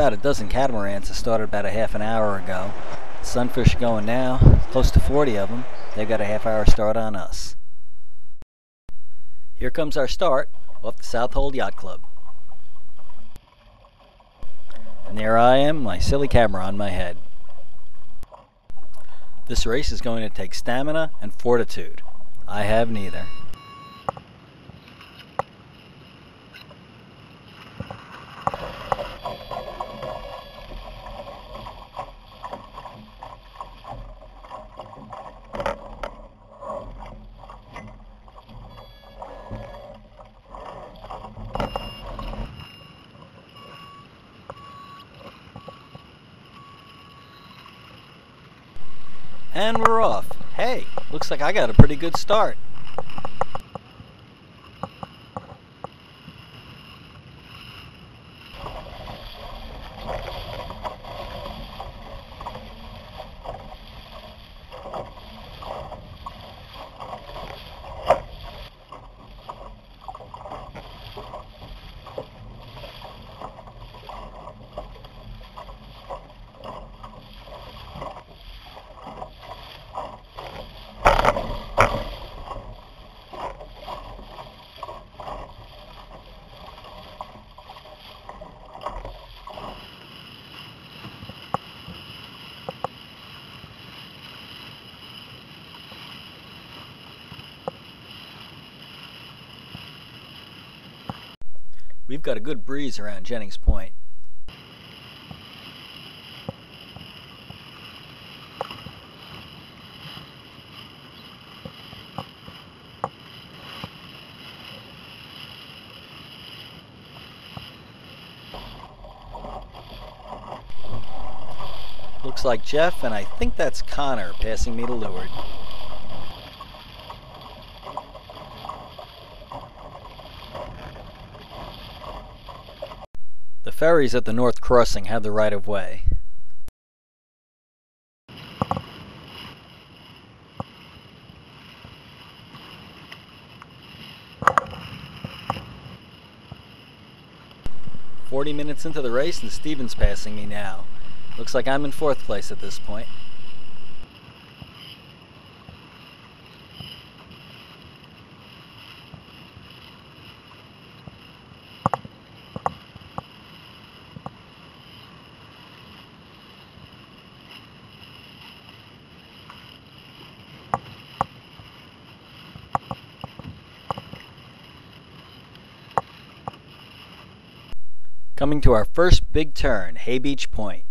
about a dozen catamarans that started about a half an hour ago. Sunfish are going now, close to 40 of them. They've got a half hour start on us. Here comes our start off the Southold Yacht Club. And there I am, my silly camera on my head. This race is going to take stamina and fortitude. I have neither. And we're off. Hey, looks like I got a pretty good start. We've got a good breeze around Jennings Point. Looks like Jeff, and I think that's Connor passing me to leeward. Ferries at the North Crossing have the right of way. Forty minutes into the race and Steven's passing me now. Looks like I'm in fourth place at this point. Coming to our first big turn, Hay Beach Point.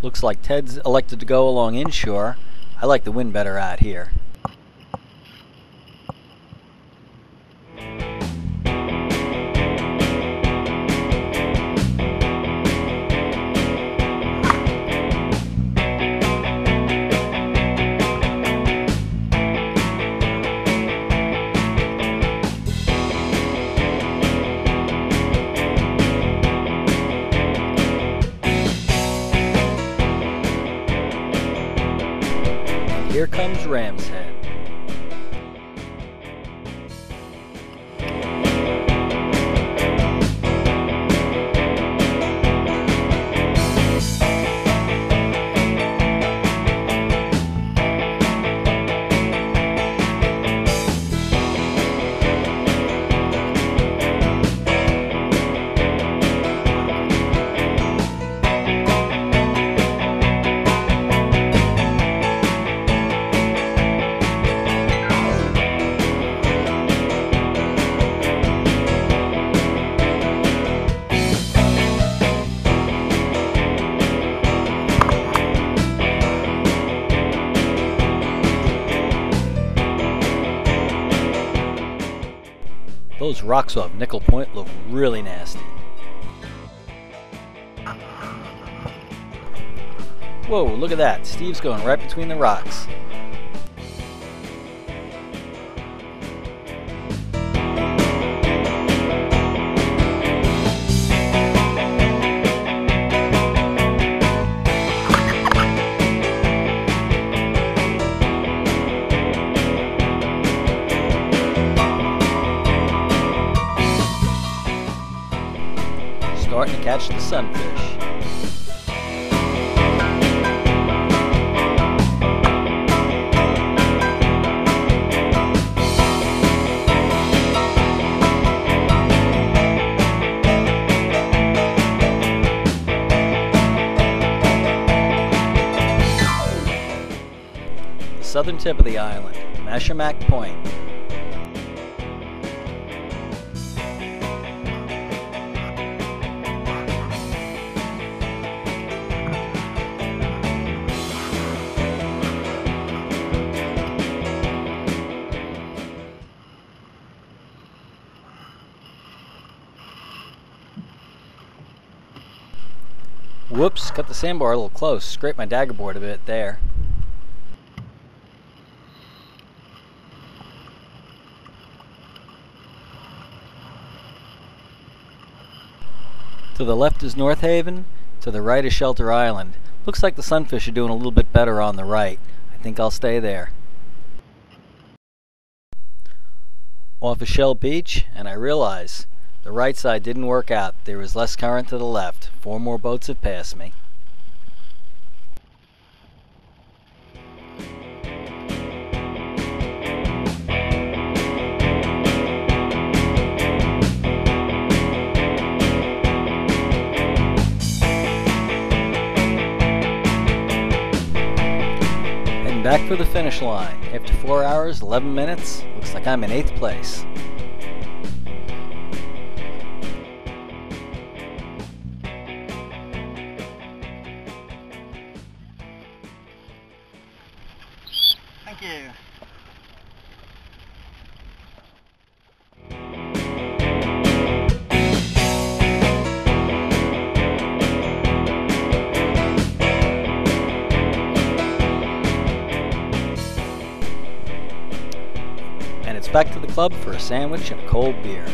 Looks like Ted's elected to go along inshore. I like the wind better out here. Ram's rocks off Nickel Point look really nasty. Whoa, look at that. Steve's going right between the rocks. Catch the sunfish. southern tip of the island, Mashomack Point. Whoops, cut the sandbar a little close. Scraped my dagger board a bit there. To the left is North Haven, to the right is Shelter Island. Looks like the sunfish are doing a little bit better on the right. I think I'll stay there. Off of Shell Beach, and I realize the right side didn't work out. There was less current to the left. Four more boats have passed me. And back for the finish line. After 4 hours, 11 minutes, looks like I'm in 8th place. Thank you. and it's back to the club for a sandwich and a cold beer.